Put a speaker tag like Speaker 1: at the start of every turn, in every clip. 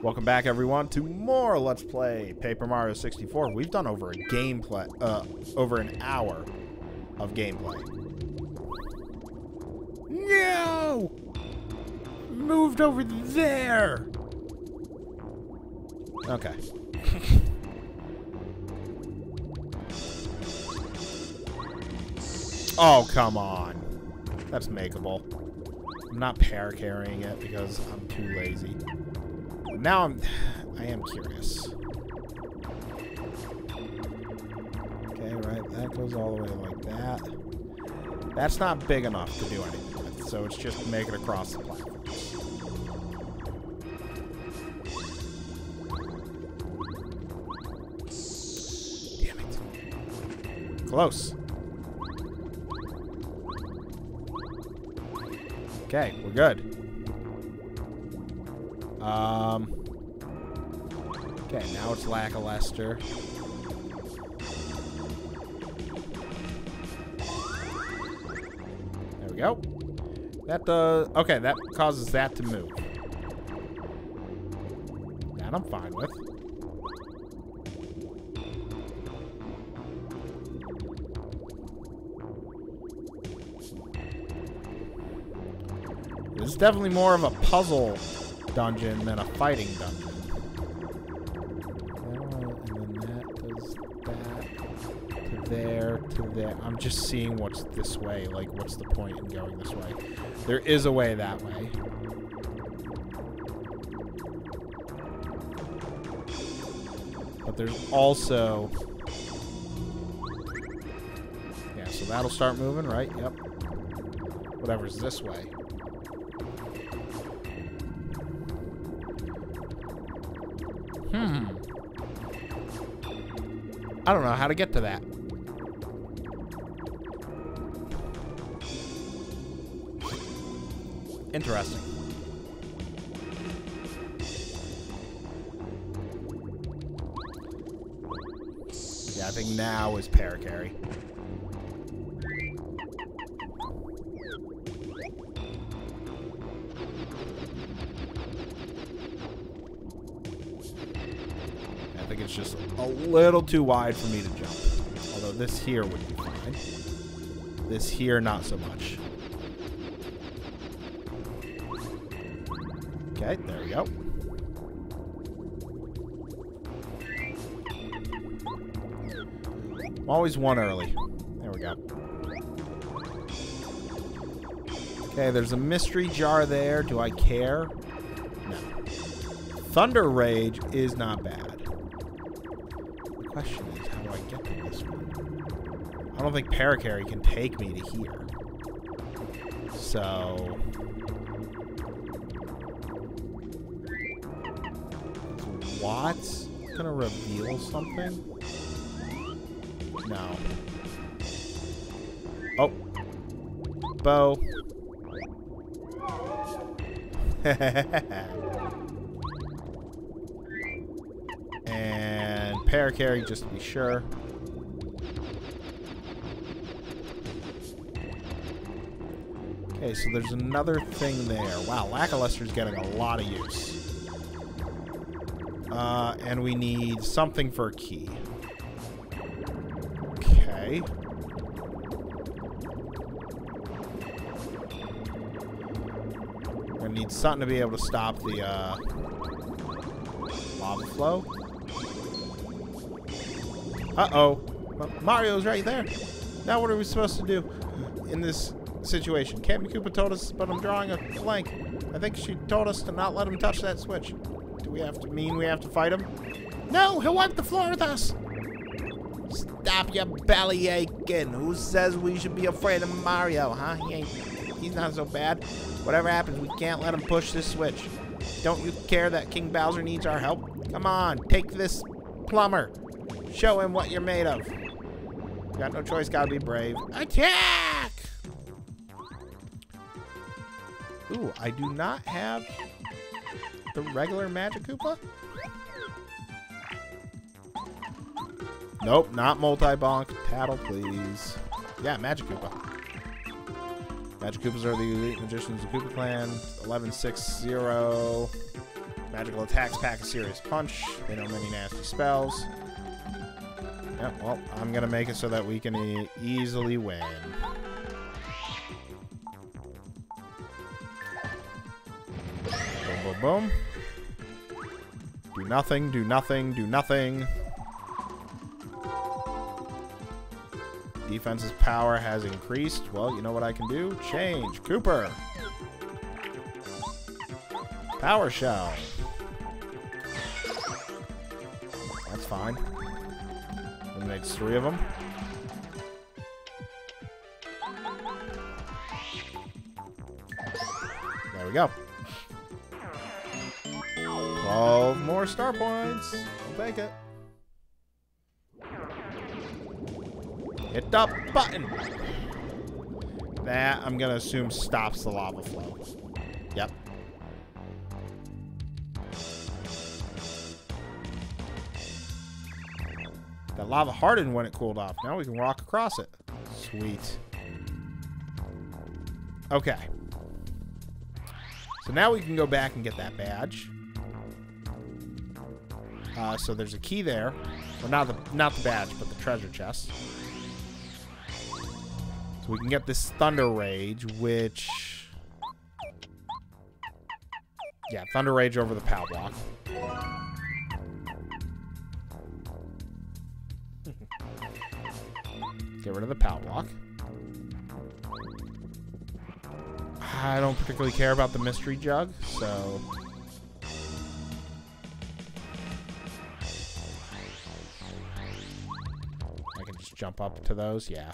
Speaker 1: Welcome back, everyone, to more Let's Play Paper Mario 64. We've done over a gameplay, uh, over an hour of gameplay. No! Moved over there! Okay. oh, come on. That's makeable. I'm not pair carrying it because I'm too lazy. Now I'm... I am curious. Okay, right. That goes all the way like that. That's not big enough to do anything with, so it's just make it across the platform. Damn it. Close. Okay, we're good. Um. Okay, now it's Lakilester. There we go. That does... Okay, that causes that to move. That I'm fine with. This is definitely more of a puzzle dungeon than a fighting dungeon. There to there. I'm just seeing what's this way. Like, what's the point in going this way? There is a way that way. But there's also... Yeah, so that'll start moving, right? Yep. Whatever's this way. Hmm. I don't know how to get to that. Interesting. Yeah, I think now is pair it's just a little too wide for me to jump. Although this here would be fine. This here, not so much. Okay, there we go. I'm always one early. There we go. Okay, there's a mystery jar there. Do I care? No. Thunder Rage is not bad. Question is, how do I get to this one? I don't think Parakarry can take me to here. So... Watt's gonna reveal something? No. Oh. Bow. and Parakarry, just to be sure. Okay, so there's another thing there. Wow, Lakilester's getting a lot of use. Uh, and we need something for a key. Okay. We're need something to be able to stop the, uh, lava flow. Uh-oh. Mario's right there. Now what are we supposed to do in this situation? Captain Koopa told us, but I'm drawing a blank. I think she told us to not let him touch that switch. Do we have to mean we have to fight him? No, he'll wipe the floor with us. Stop your belly aching. Who says we should be afraid of Mario, huh? He ain't, he's not so bad. Whatever happens, we can't let him push this switch. Don't you care that King Bowser needs our help? Come on, take this plumber. Show him what you're made of. Got no choice, gotta be brave. Attack! Ooh, I do not have the regular Magic Koopa. Nope, not multi-bonk. Tattle, please. Yeah, Magic Koopa. Magic Koopas are the elite magicians of Koopa Clan. 1160. Magical attacks pack a serious punch. They know many nasty spells. Yeah, well, I'm gonna make it so that we can e easily win. Boom, boom, boom. Do nothing, do nothing, do nothing. Defense's power has increased. Well, you know what I can do? Change. Kooper. Power Shell. That's fine. Three of them. There we go. 12 more star points. I'll take it. Hit the button. That, I'm going to assume, stops the lava flow. Yep. That lava hardened when it cooled off. Now we can walk across it. Sweet. Okay. So now we can go back and get that badge. Uh, so there's a key there. Well, not the not the badge, but the treasure chest. So we can get this Thunder Rage, which... Yeah, Thunder Rage over the POW block. Get rid of the POW block. I don't particularly care about the mystery jug, so... I can just jump up to those, yeah.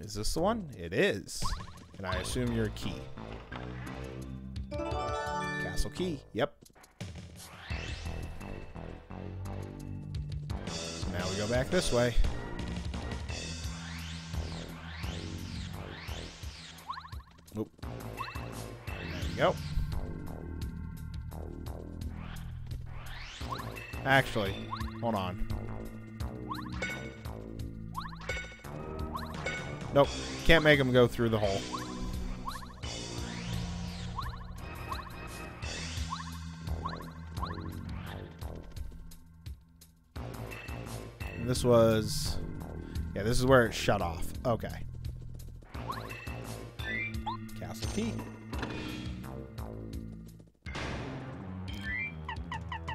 Speaker 1: Is this the one? It is. And I assume you're a key. Castle key, yep. We go back this way. Oop. There we go. Actually, hold on. Nope. Can't make him go through the hole. This was... Yeah, this is where it shut off. Okay. Castle key.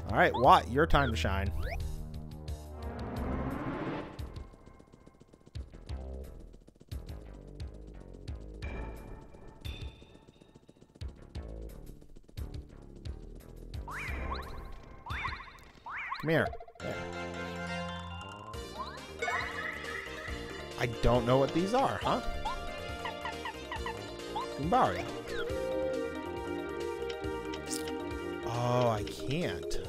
Speaker 1: Alright, Watt, your time to shine. Come here. I don't know what these are, huh? Goombario. Oh, I can't.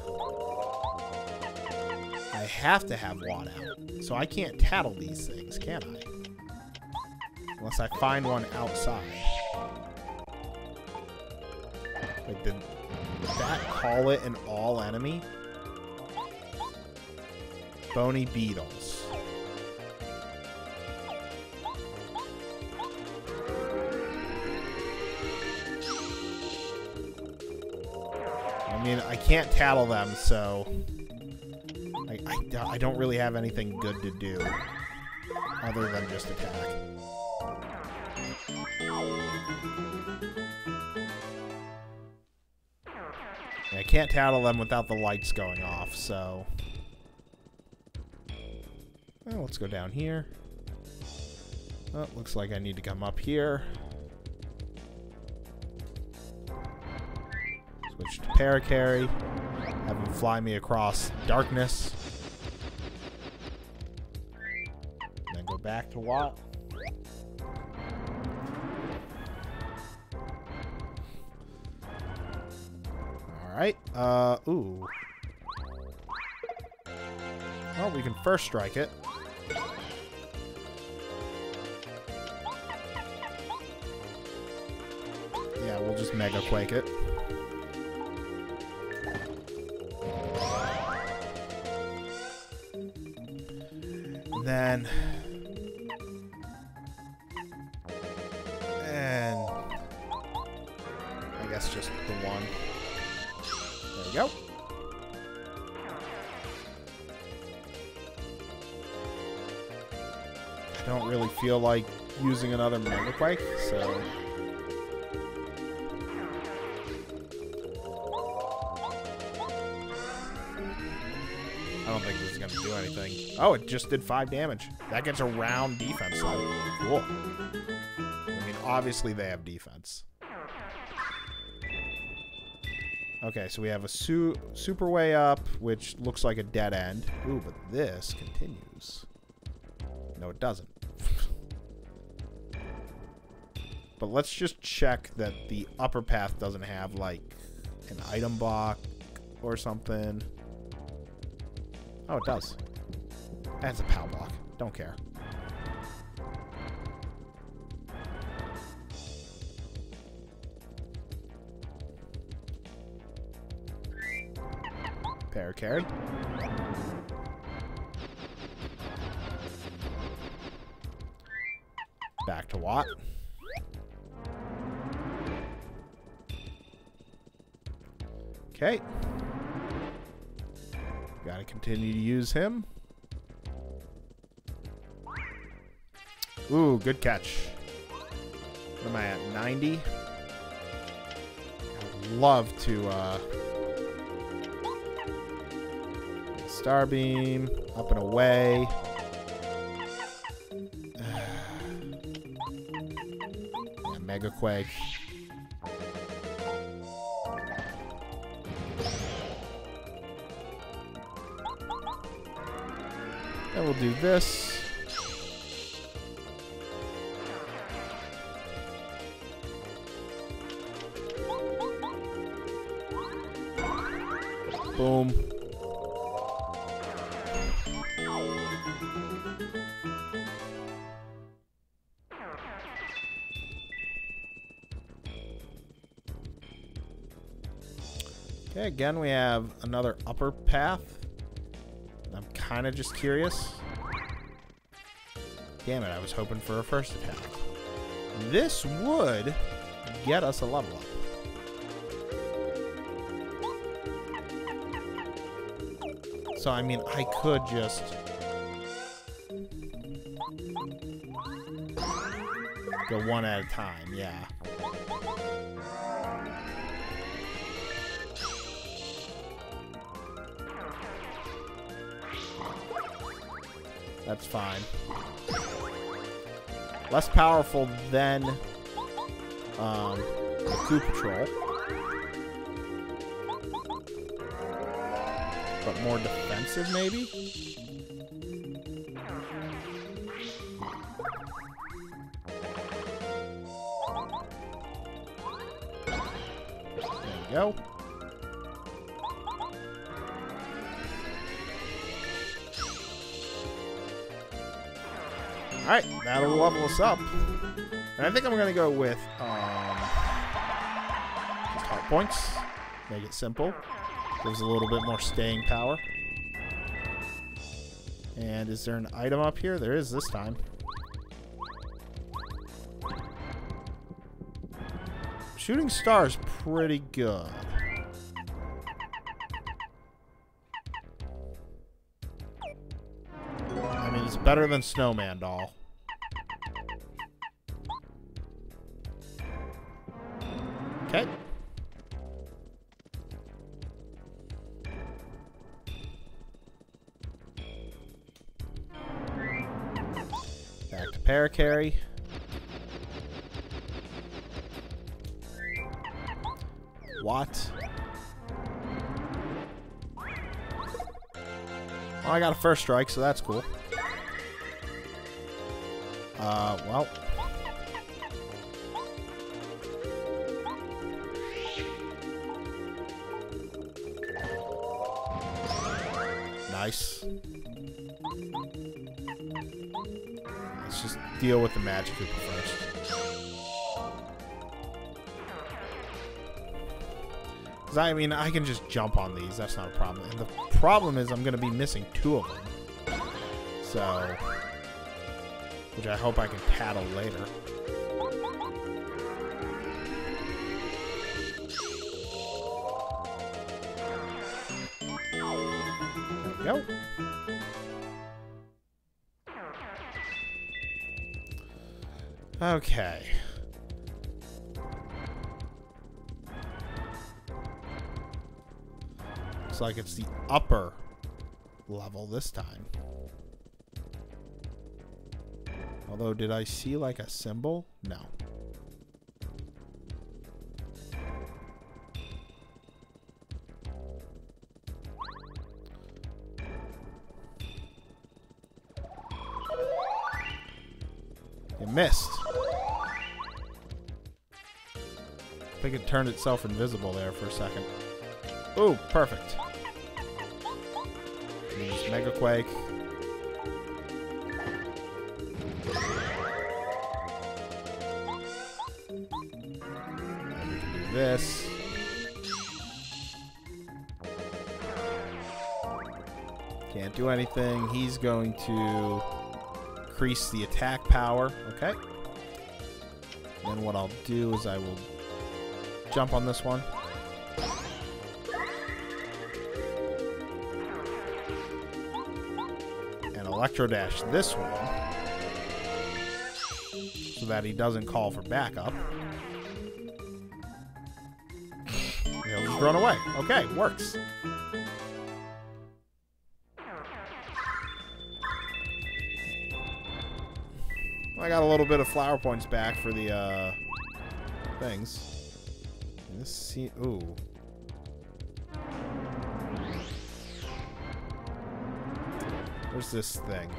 Speaker 1: I have to have Watt out. So I can't tattle these things, can I? Unless I find one outside. Like, did that call it an all enemy? Bony beetles. Mean, I can't tattle them, so... I, I, I don't really have anything good to do. Other than just attack. I can't tattle them without the lights going off, so... Well, let's go down here. Oh, looks like I need to come up here. Switch to Parakarry. Have him fly me across darkness. then go back to Watt. Alright. Uh, ooh. Well, we can first strike it. Yeah, we'll just Mega Quake it. Then... And... I guess just the one. There we go. I don't really feel like using another Mega Quake, so... do anything. Oh, it just did 5 damage. That gets around defense. Cool. I mean, obviously they have defense. Okay, so we have a su super way up, which looks like a dead end. Ooh, but this continues. No, it doesn't. but let's just check that the upper path doesn't have, like, an item block or something. Oh, it does. That's a POW block. Don't care. Parakarry. Back to Watt. Okay. Gotta continue to use him. Ooh, good catch. What am I at? 90? I'd love to, uh... Starbeam, up and away. Mega Quake. And we'll do this. Boom. Okay, again, we have another upper path. Kind of just curious. Damn it, I was hoping for a first attack. This would get us a level up. So, I mean, I could just... Go one at a time, yeah. That's fine. Less powerful than um, the Koopatrol. But more defensive, maybe? Level us up. And I think I'm going to go with um, just heart points. Make it simple. Gives a little bit more staying power. And is there an item up here? There is this time. Shooting star is pretty good. I mean, it's better than Snowman Doll. To What? Well, I got a first strike, so that's cool. Uh, well. deal with the Magic Koopa first. Because, I mean, I can just jump on these. That's not a problem. And the problem is I'm going to be missing two of them. So... Which I hope I can paddle later. There we go. Okay. Looks like it's the upper level this time. Although, did I see like a symbol? No. You. Turned itself invisible there for a second. Ooh, perfect. Use Mega Quake. this. Can't do anything. He's going to increase the attack power. Okay. Then what I'll do is I will jump on this one. And Electro Dash this one. So that he doesn't call for backup. He'll just run away. Okay, works. I got a little bit of flower points back for the uh, things. This see ooh. Where's this thing?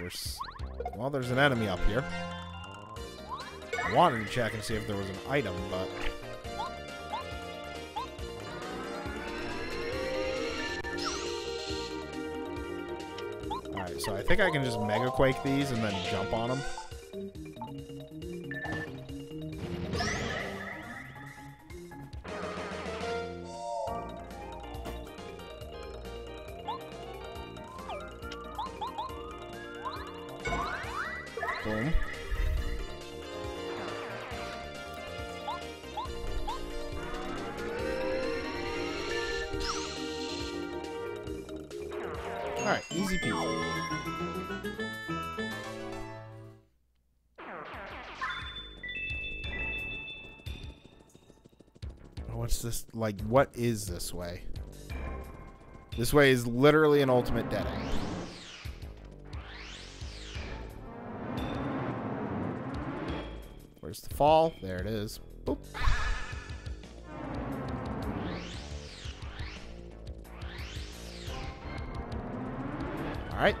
Speaker 1: There's well, there's an enemy up here. I wanted to check and see if there was an item, but Alright, so I think I can just Mega Quake these and then jump on them. What's this? Like, what is this way? This way is literally an ultimate dead end. Where's the fall? There it is. Boop. All right.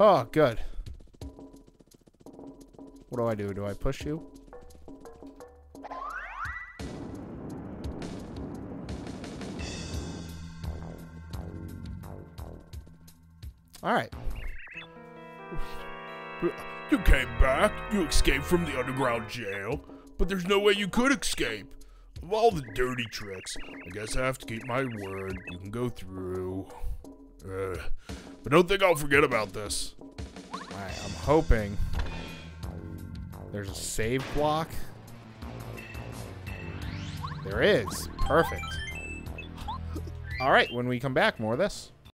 Speaker 1: Oh, good. What do I do? Do I push you? All right.
Speaker 2: You came back. You escaped from the underground jail. But there's no way you could escape. Of all the dirty tricks, I guess I have to keep my word. You can go through. Uh, but don't think I'll forget about this.
Speaker 1: Right. I'm hoping there's a save block. There is. Perfect. All right. When we come back, more of this.